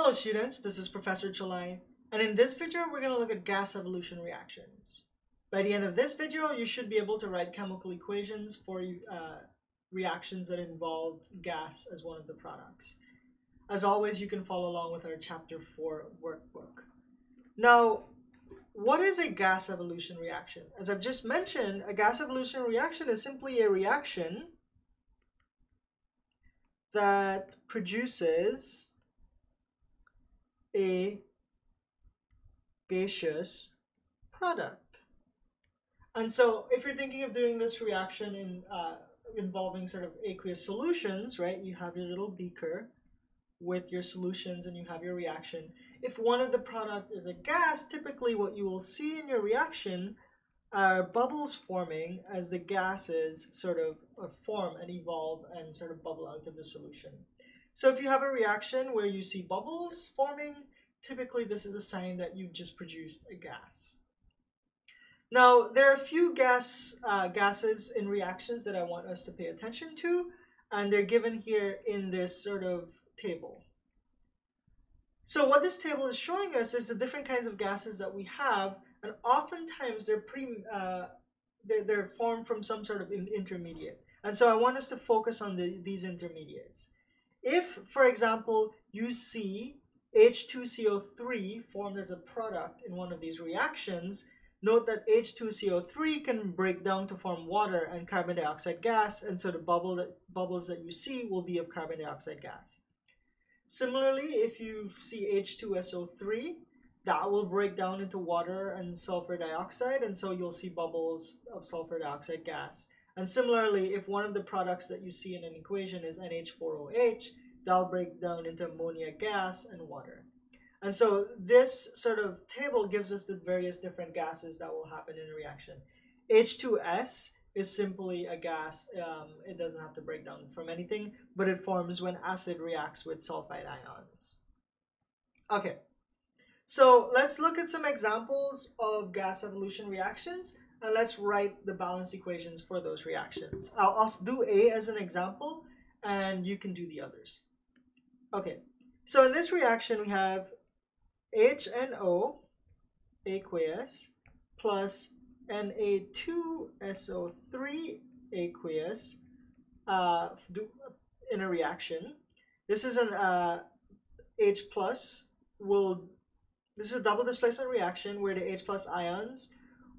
Hello students, this is Professor Chalai, and in this video we're going to look at gas evolution reactions. By the end of this video, you should be able to write chemical equations for uh, reactions that involve gas as one of the products. As always, you can follow along with our chapter 4 workbook. Now, what is a gas evolution reaction? As I've just mentioned, a gas evolution reaction is simply a reaction that produces a gaseous product. And so if you're thinking of doing this reaction in uh, involving sort of aqueous solutions, right, you have your little beaker with your solutions and you have your reaction. If one of the product is a gas, typically what you will see in your reaction are bubbles forming as the gases sort of uh, form and evolve and sort of bubble out of the solution. So if you have a reaction where you see bubbles forming, typically this is a sign that you've just produced a gas. Now, there are a few gas uh, gases in reactions that I want us to pay attention to, and they're given here in this sort of table. So what this table is showing us is the different kinds of gases that we have, and oftentimes they're pretty, uh, they're, they're formed from some sort of intermediate. And so I want us to focus on the, these intermediates. If, for example, you see H2CO3 formed as a product in one of these reactions, note that H2CO3 can break down to form water and carbon dioxide gas, and so the bubble that, bubbles that you see will be of carbon dioxide gas. Similarly, if you see H2SO3, that will break down into water and sulfur dioxide, and so you'll see bubbles of sulfur dioxide gas. And similarly, if one of the products that you see in an equation is NH4OH, that'll break down into ammonia gas and water. And so this sort of table gives us the various different gases that will happen in a reaction. H2S is simply a gas. Um, it doesn't have to break down from anything, but it forms when acid reacts with sulfide ions. Okay, so let's look at some examples of gas evolution reactions and let's write the balanced equations for those reactions. I'll, I'll do A as an example, and you can do the others. Okay, so in this reaction, we have HNO aqueous plus Na2SO3 aqueous uh, in a reaction. This is an uh, H plus will, this is a double displacement reaction where the H plus ions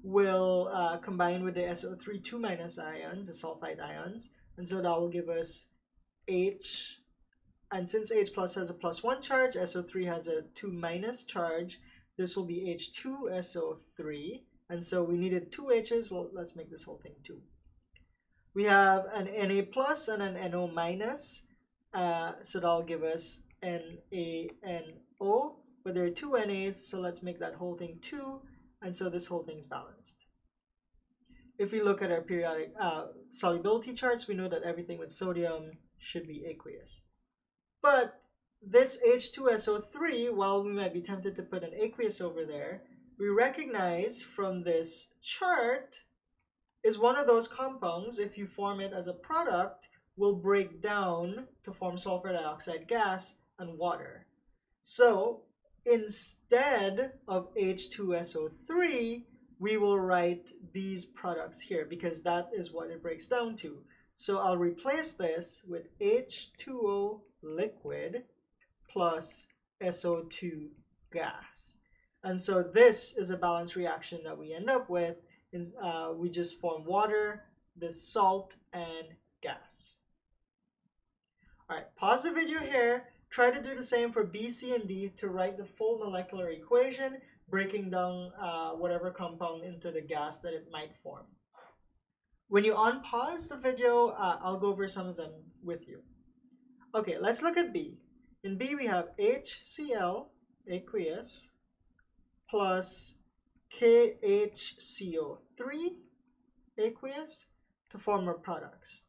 will uh, combine with the SO3 2 minus ions, the sulfide ions, and so that will give us H, and since H plus has a plus 1 charge, SO3 has a 2 minus charge, this will be H2SO3, and so we needed two H's, well, let's make this whole thing 2. We have an Na plus and an NO minus, uh, so that'll give us NaNO, but there are two NAs, so let's make that whole thing 2, and so this whole thing's balanced. If we look at our periodic uh, solubility charts, we know that everything with sodium should be aqueous. But this H2SO3, while we might be tempted to put an aqueous over there, we recognize from this chart is one of those compounds, if you form it as a product, will break down to form sulfur dioxide gas and water. So instead of H2SO3, we will write these products here because that is what it breaks down to. So I'll replace this with H2O liquid plus SO2 gas. And so this is a balanced reaction that we end up with. Uh, we just form water, this salt, and gas. All right, pause the video here Try to do the same for B, C, and D to write the full molecular equation, breaking down uh, whatever compound into the gas that it might form. When you unpause the video, uh, I'll go over some of them with you. Okay, let's look at B. In B, we have HCl, aqueous, plus KHCO3, aqueous, to form our products.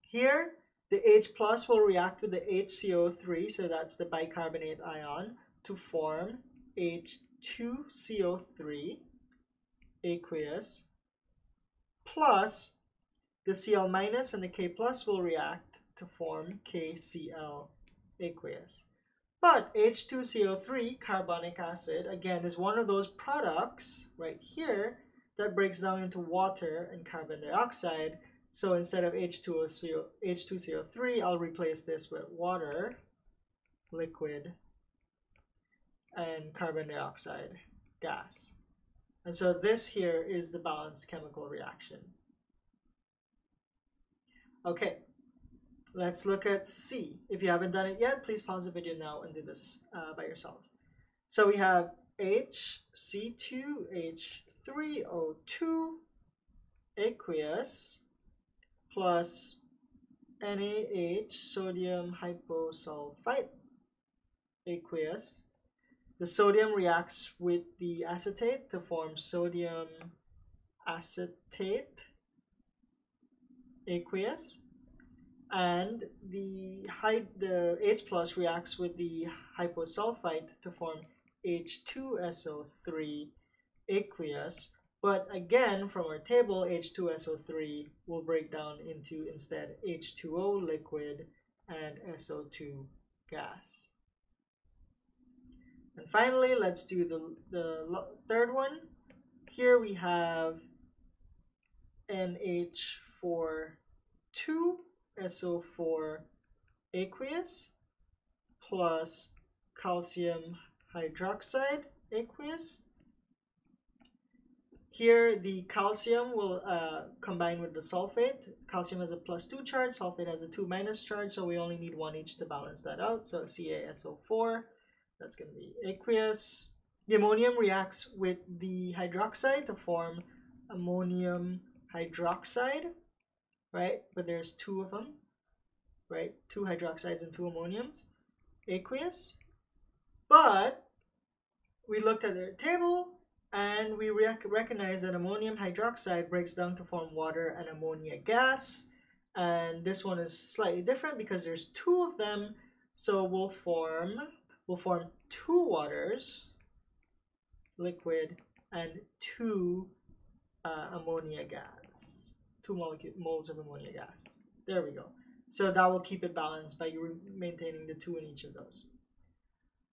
Here, the H plus will react with the HCO3, so that's the bicarbonate ion, to form H2CO3 aqueous, plus the Cl minus and the K plus will react to form KCl aqueous. But H2CO3, carbonic acid, again, is one of those products right here that breaks down into water and carbon dioxide. So instead of H2CO, H2CO3, I'll replace this with water, liquid, and carbon dioxide gas. And so this here is the balanced chemical reaction. Okay, let's look at C. If you haven't done it yet, please pause the video now and do this uh, by yourselves. So we have HC2H3O2 aqueous plus NaH sodium hyposulfite aqueous. The sodium reacts with the acetate to form sodium acetate aqueous. And the, the H plus reacts with the hyposulfite to form H2SO3 aqueous but again from our table H2SO3 will break down into instead H2O liquid and SO2 gas. And finally, let's do the, the third one. Here we have NH4 2 SO4 aqueous plus calcium hydroxide aqueous. Here the calcium will uh, combine with the sulfate. Calcium has a plus 2 charge, sulfate has a 2 minus charge, so we only need one each to balance that out. So CaSO4 that's going to be aqueous. The ammonium reacts with the hydroxide to form ammonium hydroxide, right? But there's two of them, right? Two hydroxides and two ammoniums, aqueous. But we looked at their table and we rec recognize that ammonium hydroxide breaks down to form water and ammonia gas. And this one is slightly different because there's two of them. So we'll form we'll form two waters, liquid, and two uh, ammonia gas, two molecule, moles of ammonia gas. There we go. So that will keep it balanced by you maintaining the two in each of those.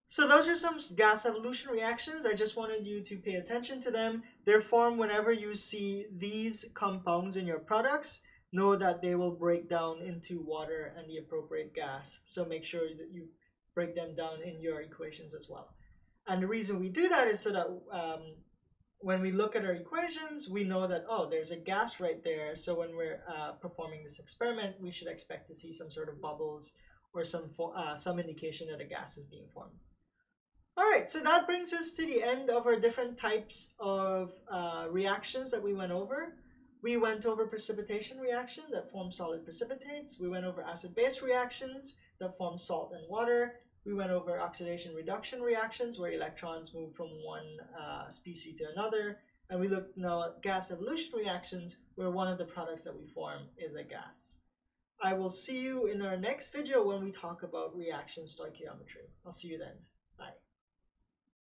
So those are some gas evolution reactions. I just wanted you to pay attention to them. They're formed whenever you see these compounds in your products. Know that they will break down into water and the appropriate gas. So make sure that you break them down in your equations as well. And the reason we do that is so that um, when we look at our equations, we know that, oh, there's a gas right there. So when we're uh, performing this experiment, we should expect to see some sort of bubbles or some, uh, some indication that a gas is being formed. All right, so that brings us to the end of our different types of uh, reactions that we went over. We went over precipitation reaction that forms solid precipitates. We went over acid-base reactions that form salt and water. We went over oxidation reduction reactions where electrons move from one uh, species to another. And we looked now at gas evolution reactions where one of the products that we form is a gas. I will see you in our next video when we talk about reaction stoichiometry. I'll see you then.